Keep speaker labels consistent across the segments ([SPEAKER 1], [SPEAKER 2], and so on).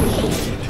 [SPEAKER 1] thrift reward.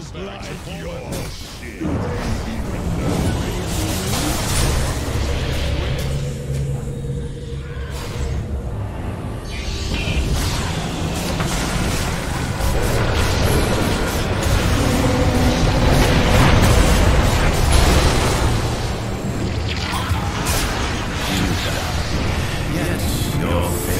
[SPEAKER 1] Just like your shit. Yes.
[SPEAKER 2] Your face.